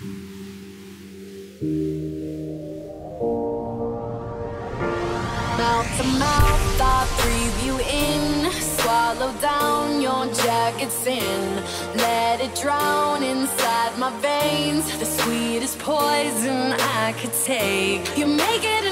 Mouth to mouth, I breathe you in. Swallow down your jacket's in. Let it drown inside my veins. The sweetest poison I could take. You make it.